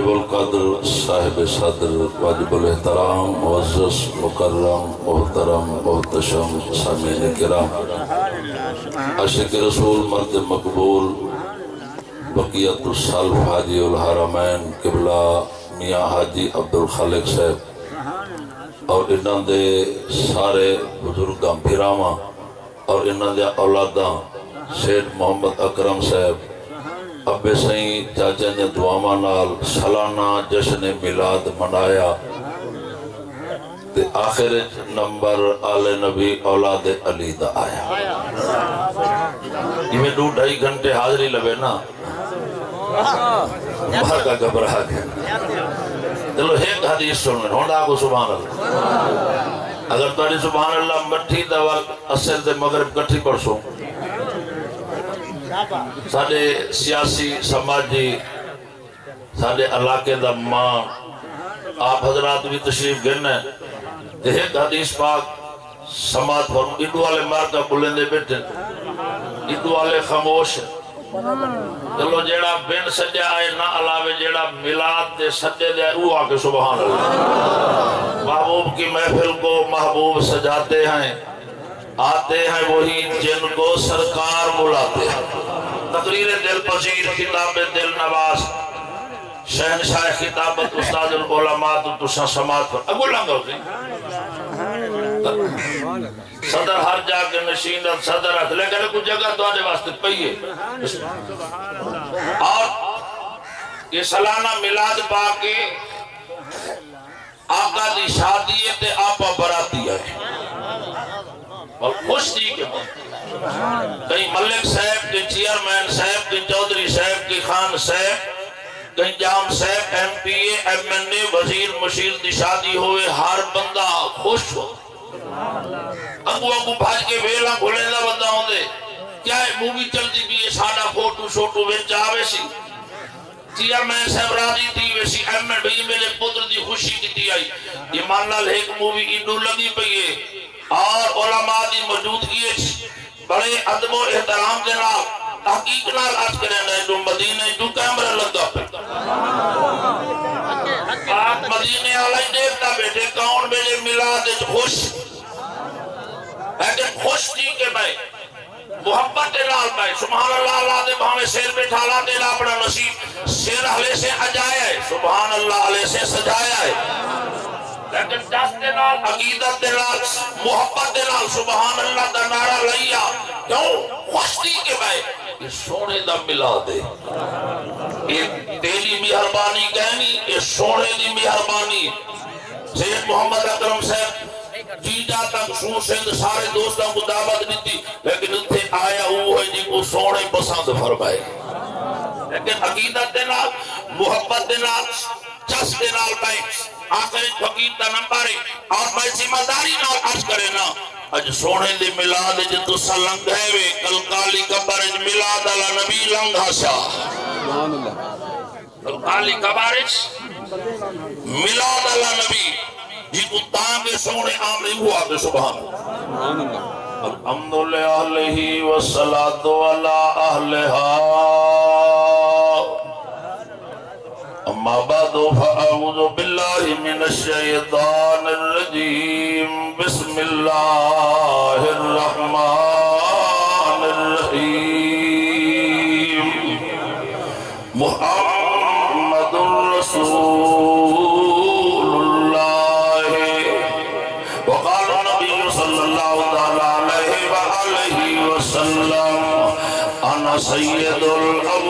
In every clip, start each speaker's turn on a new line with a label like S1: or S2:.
S1: वाजिबुल कद्र साहिब सदर वाजिबुल एहतराम मुअज़्ज़ज़ मुकर्रम मोहतरम मोहतशम सामीन किराम आशिक रसूल मर्द मकबूल बकियतुल हाजी उल हरमैन किबला मियाँ हाजी अब्दुल खालिक साहब और इन्हों दे सारे बुजुर्गां फिरावां और इन्हों औलादा शेख मोहम्मद अकरम साहब अबे सही चाचा ने दुआवा नाल सालाना जश्न मिलाद मनाया। ते आखिर नंबर आले नबी औलाद अली दा आया। इवें दो ढाई घंटे हाजिरी लगे ना। बाहर का घबरा गया। चलो एक हदीस सुन होंडा को सुभान अल्लाह अगर तुम्हारी सुभान अल्लाह मठी दवा असल ते मगरब कट्ठी पढ़सो। सियासी समाजी इलाके दा माँ, आप हजरात भी तशरीफ़ गिन एक पाक समाज फरम इदू वाले मार्का बुलेंदे बैठे इदू वाले खामोश चलो जेड़ा बिन सजा आए, ना अलावे जेड़ा मिलाद दे सजे दे वो आके सुभान अल्लाह। महबूब की महफिल को महबूब सजाते हैं। आते हैं वही जिनको सरकार बुलाते हैं। तकरीर दिल पसीर किताब दिल नवाज़। शहनशाह तो सदर हर जाके नशीन, सदर रख लेकिन कुछ जगह तुम्हारे वास्ते पई है। और ये सालाना मिलाद पाके आका दी शादी है ते आपा बराती है। और खुश थी के कहीं मलिक साहब के चेयरमैन साहब के चौधरी साहब के खान साहब, कहीं जाम साहब M P M N A वज़ीर मशीर की शादी होए, हर बंदा खुश हो। अगू अगू भज के वेला भोले का बंदा होंगे क्या मूवी चलती भी है? साडा फ़ोटो शोटो बेच आवे सी। चेयरमैन साहब राज़ी थी वैसी एम एन भाई मेरे पुत्र की खुशी की आई। ये मान लाल एक मूवी इडू लगी पई है। और ओलमा की मौजूदगी बड़े अदबो एहतराम के नाल, तहकीक नाल अर्ज़ करे ने जो मदीने जो कैमरा लगा आप मदीने वाला ही देखता बैठे कौन मेरे मिलाद खुश? लेकिन खुश थी के भाई, मोहब्बत के भाई सुभान अल्लाह अल्लाह दे भावे सिर बैठा ला दे अपना नसीब। सिर हले से अजाया है सुभान अल्लाह हले से सजाया है। लेकिन दस नाल, अकीदत दे नाल, मोहब्बत दे नाल सुभान अल्लाह दा नारा लईया क्यों? खुशी के भाई, ये सोने दा मिला दे ये तेरी मेहरबानी कहनी, ये सोने दी मेहरबानी। शेख मोहम्मद अकरम साहब, जीजा तक सू सारे दोस्तों को दावत दी लेकिन उत्थे आया वो है जी को सोने पसंद फरमाए। लेकिन अकीदत दे नाल, मोहब्बत दे नाल, जस दे नाल भाई आखिर फकीर का नंबर है। और मैं ज़िम्मेदारी नाल अर्ज़ करे ना। अज सोने दे मिलाद ज तुसा लंघे वे, कल काली कबर ज मिलाद अला नबी लंघा सा सुभान अल्लाह कल काली कबर ज मिलाद अला नबी। जी को तांगे सोने आमरे हुआ के सुभान। सुभान अल्लाह अल्हम्दुलिल्लाह अलैहि वसल्लतु अला अहलिहा। अम्मा बाद फअऊज़ु बिल्लाहि मिनश शैतानिर रजीम बिस्मिल्लाहिर रहमानिर रहीम मुहम्मदुर रसूलुल्लाह वक़ाल नबी सल्लल्लाहु तआला अलैहि व आलिहि वसल्लम अना सय्यदुल अव्वलीना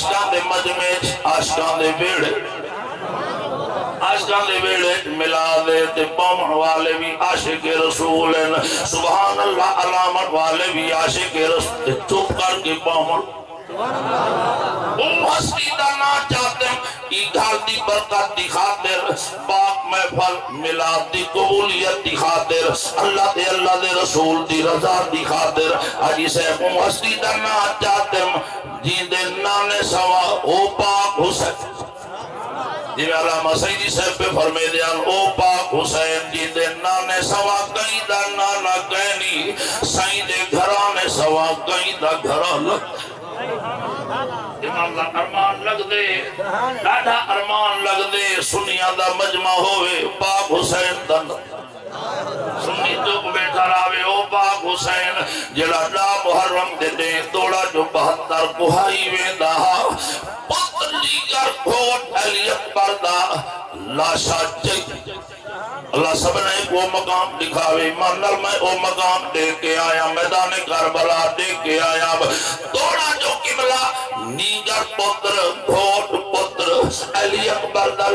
S1: ਅਸ਼ਕਾਂ ਦੇ ਮਜਮੇ ਚ ਅਸ਼ਕਾਂ ਦੇ ਵੇੜੇ दे वेड़े मिलादे ते पौमण वाले भी आशिक रसूल सुभान अल्लाह अलामत वाले भी आशिक रसूल चुप करके पौमण उम्मत सीधा ना चाहते। हैं इजालती बरकत दिखा दे पाक महफल मिलाद दी कबूलियत दिखा दे अल्लाह दे अल्लाह दे रसूल दी रजा दिखा दे अजी साहब हस्ती दा ना चाहते जी दे नाम ने सवा, ओ पाक हुसैन। घर इमाम दा अरमान लग दे डाढा अरमान लग दे सुनिया दा मजमा होवे पाक हुसैन दा सुन्नी चुप बैठा रहे, ओ पाक हुसैन, जेड़ा ला मुहर्रम दे दे तोड़ा जो 72 कुहाई वेंदा पतली कर कोट अली अल्लाह सबने वो मकाम दिखावे मैं वो मकाम दे के आया मैदान करबला दे के आया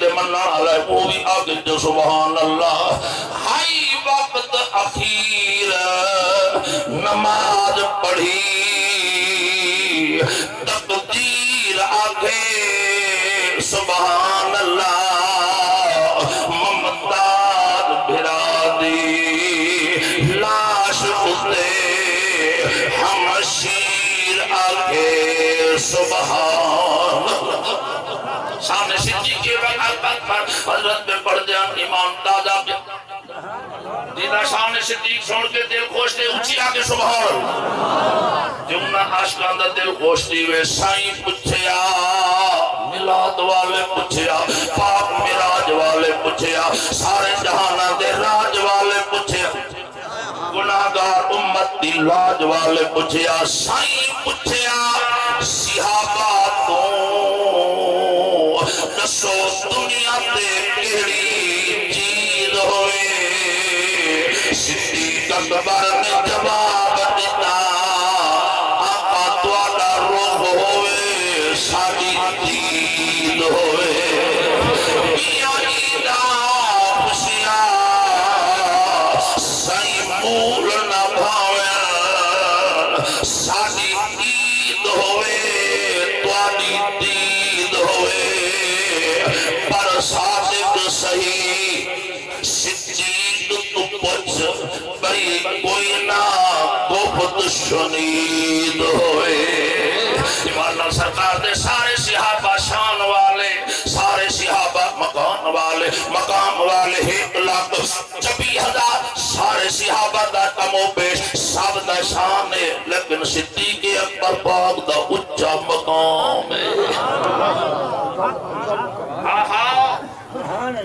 S1: दे मनना वाला वो भी आगे जो सुभान अल्लाह। हाई वक्त अखीर नमाज़ पढ़ी। पर हज़रत में पढ़ जान ताज़ा के दीदा सामने सिद्दीक सुन के दिल खुश थे ऊँची आके सुभान जुमना आशकां दा दिल खुश थी वे साईं पुछया, मिलाद वाले पुछया पाक मिराज वाले पुछया, सारे जहाना दे राज वाले पुछया, गुनाहगार उम्मत दी लाज वाले पुछया, साईं पुछया, सिहाबा तो दसो दुनिया चीज़ होए सिटी अकबर ने जवाब गुप्त शुनीद होवे सरकार दे सारे सिहाबा शान वाले, सारे सिहाबा मकान वाले मकाम वाले एक लाख छब्बीस हज़ार, सारे सिहाबा दा कमो पेश, सब शान है। लेकिन सिद्दीक अकबर पाक दा उच्चा मकाम है।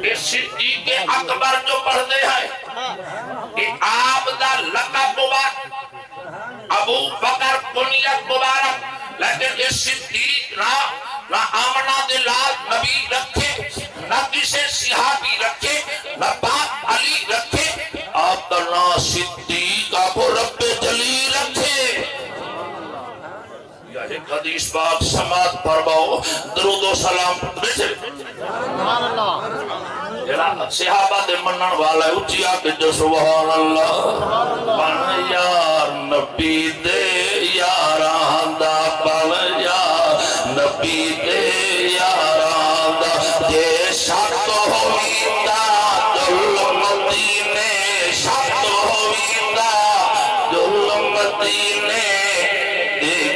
S1: ये सिद्दीक अकबर जो पढ़ते हैं कि मुबारक अबू बकर कुनियत मुबारक लेकिन ये सिद्दीक ना ना आमना दे हदीस पाक समाज फरमाओ दरूद सलाम जरा सिहाबा दे मनन वाला है, उच्ची आके जो सुभान अल्लाह बन यार नबी दे यारां दा बन यार नबी दे यारां दा। जे शक होवींदा जुल्म मदीने शक होवींदा जुल्म मदीने।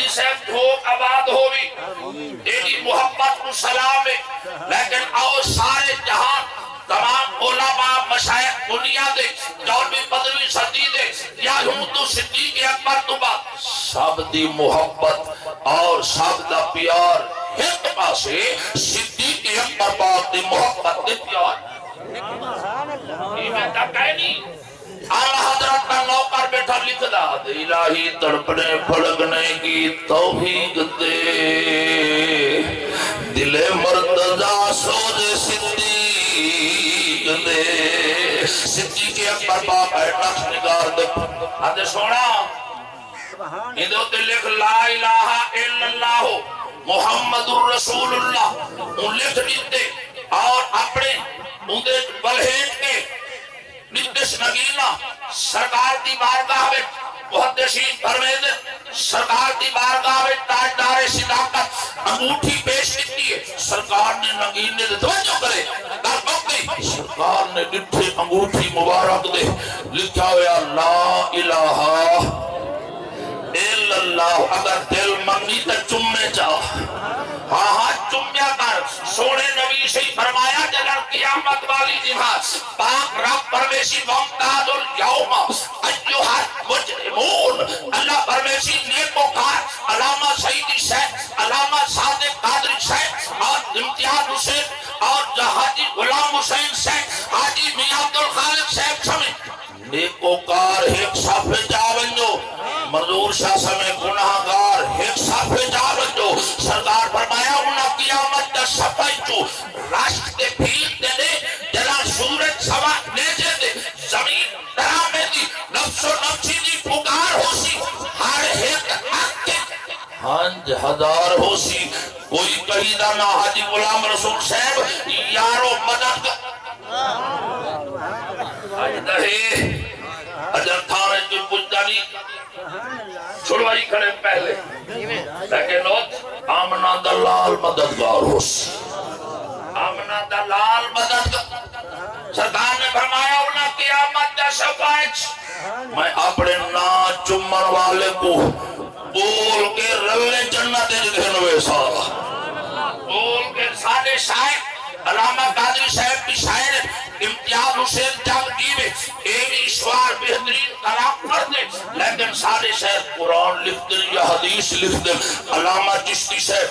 S1: हाजी साहब ठोक आबाद होवी तेरी मोहब्बत को सलाम है। लेकिन आओ सारे जहाँ तमाम उलमा मशाइख दुनिया दे चौदहवीं पंद्रहवीं सदी दे या हूँ तो सिद्दीक अकबर तो बात सब दी मोहब्बत और सब दा प्यार एक पासे सिद्दीक अकबर बात दी मोहब्बत दी प्यार। सुभान अल्लाह। ये मैं तब कह नहीं। आला हज़रत का नौकर बैठा लिखदा दे इलाही तड़पने, फड़कने की तौफीक दे। दिले मर्तजा सोजे सिद्दीक दे। सिद्दीक अकबर बाप है नक्श निगार दे आदे सोना इदे उत्ते लिख, ला इलाहा इल्लल्लाह मुहम्मदुर रसूलुल्लाह। उन लिख दिते और अपने उनदे बलहेट के सरकार दी बारगाह में मुहद्दिसीन फरमेद सरकार दी बारगाह ताजदार सिदाकत अंगूठी पेश की सरकार ने नगीने दे तवज्जो करे सरकार ने डिठे अंगूठी मुबारक दे, लिखा हुआ ला इलाहा अगर दिल मंगी तो चुम्मे जाओ हाँ हाँ सोने नबी से फरमाया, जगह कियामत वाली जिहाद पाक रब परमेशी मुमताजुल यौम अय्युहल मुजरिमून। अल्लाह परमेशी नेकोकार अलामा सईदी शेख अलामा सादिक कादरी शेख और इम्तियाज़ हुसैन और जहाजी गुलाम हुसैन शेख हाजी मियाँ अब्दुल खालिक शेख समेत। नेकोकार एक साफे जावंजो मजदूर शाह समय गुनाहगार हंज हज़ार होसी कोई कहीदा ना हाजी गुलाम रसूल साहब, यारो मदद। अजर पुजारी छुड़वाई खड़े पहले। आमना मददगार होस आमना मदद। सरदार ने फरमाया उन्हें मैं अपने ना चुम्मन वाले को बोल के रल्ले जन्नत बोल के सारे शायर, अलामा कादरी साहब की शायर, इम्तियाज़ हुसैन जग जीवे ये भी ईश्वर बेहतरीन कलाम दे, लेकिन सारे शायर कुरान लिख दे, या हदीस लिख दे। अलामा चिश्ती साहब,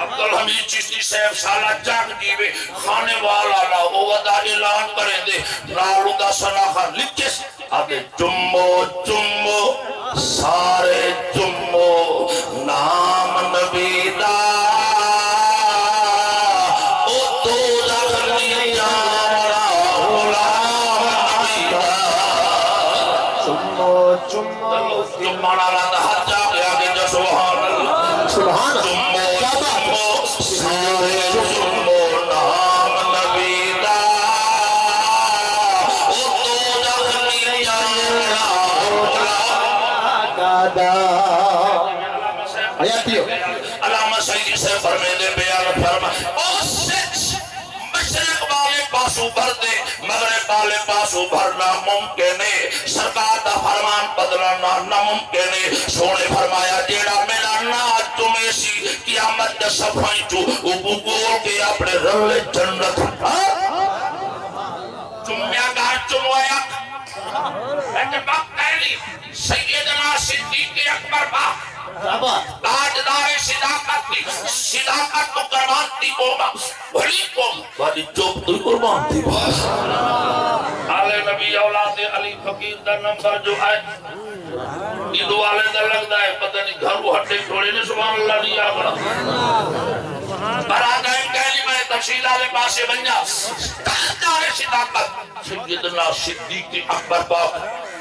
S1: अब्दुल हमीद चिश्ती साहब साला जग जीवे खाने वाला ला ओ वदा ऐलान करे दे। नालू दा सनाखा लिखे आगे चुम्बो चुम्बो सारे चुम्बो अलामा सईदी से फरमेंदे बयान फरमा ओ सच मशरक वाले पासों भर दे मगरब वाले पासों भरना मुमकिन है। सरकार दा फरमान बदलना नामुमकिन है। सोने फरमाया, जेड़ा मेरा ना तुम्हें सी, कियामत सफ़ाई चो वो गोल के अपने रले जन्नत चुम्या का चुमवाया। लेकिन बाप कहली सैयदना सिद्दीक अकबर बाप ताजदार सिदाकत की सिदाकत को कुर्बान दी कोमा। भली कोम। वाली चोप तो कुर्बान दी बास आले नबी औलाद अली फकीर दा नंबर जो है ईद वाले दा लगदा है पता नहीं घर वो हट्टे छोड़े ने सुभान अल्लाह नहीं आगड़ा पर आ कहली मैं तफसील वाले पासे बन जा ताजदार सिदाकत। सैयदना सिद्दीक अकबर पाक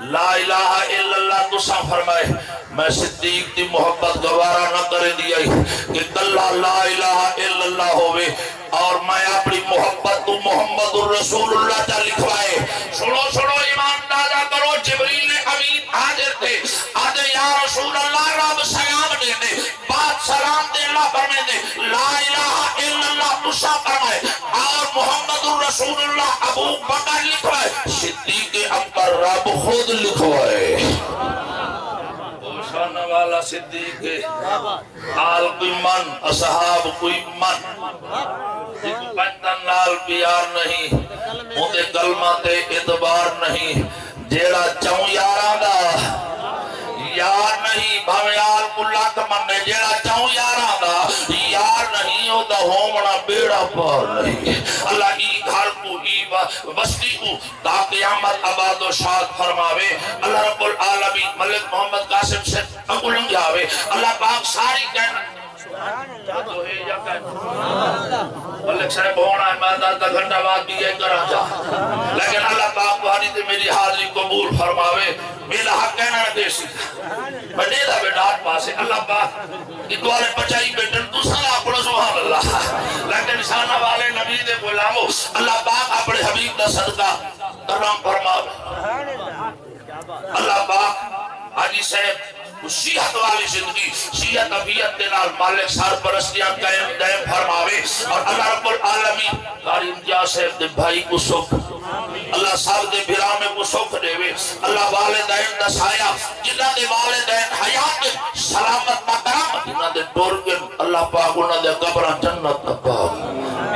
S1: ला इलाहा इल्लल्लाह तुसा फरमाए, मैं सिद्दीक की मोहब्बत गवारा न करे दिया कि कल्ला ला इलाहा इल्लल्लाह होवे, और मैं अपनी मोहब्बत तू मोहम्मद रसूलुल्लाह चा लिखवाए। सुनो सुनो, ईमान ताज़ा करो, जिब्रील ने अमीन हाजिर थे। आज या रसूल अल्लाह रब सलाम दे दे बात सलाम दे अल्लाह फरमाए दे। ला इलाहा इल्लल्लाह तुसा फरमाए रसूलुल्लाह अबू बकर लिखवाए सिद्दीक अकबर रब खुद लिखवाए वाला सिद्दीक आल कोई मन असहाब कोई मन एक बंदन नाल प्यार नहीं उनके कलमा ते इतबार नहीं जेड़ा चौ यारा दा यार नहीं, भावे यार कुल्ला कमने जेड़ा चाहूँ यारा दा। यार नहीं हो दा होमना बेड़ा पर नहीं। अल्लाह ई घर को ही वस्ती को, ता कयामत आबाद और शाद फरमावे। अल्लाह रब्बुल आलमीन मलिक मोहम्मद कासिम से कबूल जावे अल्लाह पाक सारी कैन मलिक साहब होना है, मैं 10 घंटा बाद भी ये करा जा। लेकिन अल्लाह पाक वाली ते मेरी हाजिरी कबूल फरमावे। मेरा हक कहना ना दे सी बड़े दा बेटा पासे। अल्लाह पाक, इतवारे बचाई बेटन दूसरा अपना सुभान अल्लाह लेकिन शाना वाले नबी दे गुलामो, अल्लाह पाक अपने हबीब दा सदका करम फरमावे। अल्लाह पाक, हाजी साहब सीहत वाली ज़िंदगी सीहत अबियत के नाल मालिक सरपरस्तियाँ कायम दायम फरमावे। और अल्लाह रब्बुल आलमीन, कारी इम्तियाज़ साहब दे भाई को सुख। अल्लाह साहब दे बिरामे को सुख देवे। अल्लाह वालिदैन दा साया, जिन्हां दे वालिदैन हयात के सलामत मकाम जिन्हां दे टुर के अल्लाह पाक उन्हां दे कब्रां जन्नत पाक।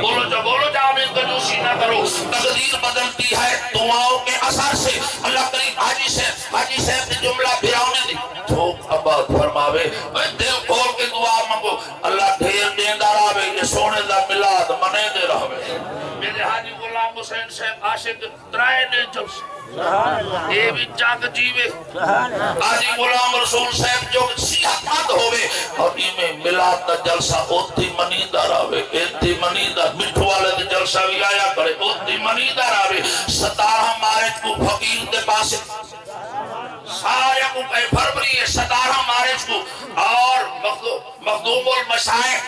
S1: बोलो जो बोलो जो, आमीन कंजूसी ना करो। तकदीर बदलती है, दुआओं के असर से। अल्लाह करीम हाजी से हाजी साहब ने जुमला फिराउने दी। ठोक आबाद फरमावे दिल खोल के दुआ मंगो। अल्लाह ढेर देंदा रहे ये सोने दा मिलाद मने दे रहे मेरे हाजी गुलाम हुसैन साहब आशिक त्राए ने जब ये भी जाग जीवे। गुलाम रसूल साहब जो होवे और इमे मिलाद दा जलसा ओती एती मिठू वाले दे जलसा भी आया करे ओती मनीदा रहे 17 मार्च को फकीर दे पास। सारे को फरवरी है 17 मार्च को। और मखदूमुल मशाइख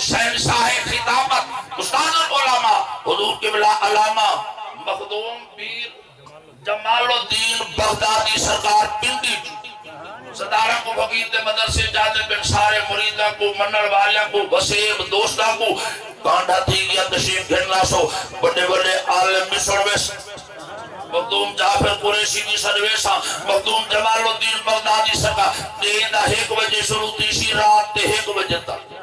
S1: साहिब खिताबत उस्ताद उलमा, हुजूर किबला अलामा, मखदूम पीर जमालुद्दीन बगदादी सरकार पिंडी सदारा को दे मदरसे जाते बिन सारे मुरीदा को मनर वाले को वसीब दोस्ता को, कांडा थी गया तशीफ घेरना सो, बड़े बड़े आलम मिस्र वेस मखदूम जाफ़र कुरैशी की सर्वेसा मखदूम जमालुद्दीन बगदादी सका देंदा 1 बजे शुरू थी सी रात ते 1 बजे तक।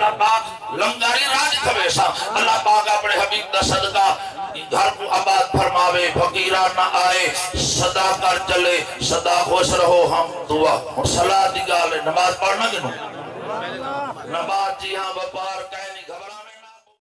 S1: अल्लाह पाक लंगारे राज थवेसा अल्लाह पाक अपने हबीब दा सदका। घर को आबाद फरमावे, फकीरा ना आए, सदा कर चले, सदा खुश रहो, हम दुआ और सलाह दी गाल नमाज़ पढ़ना कि नहीं?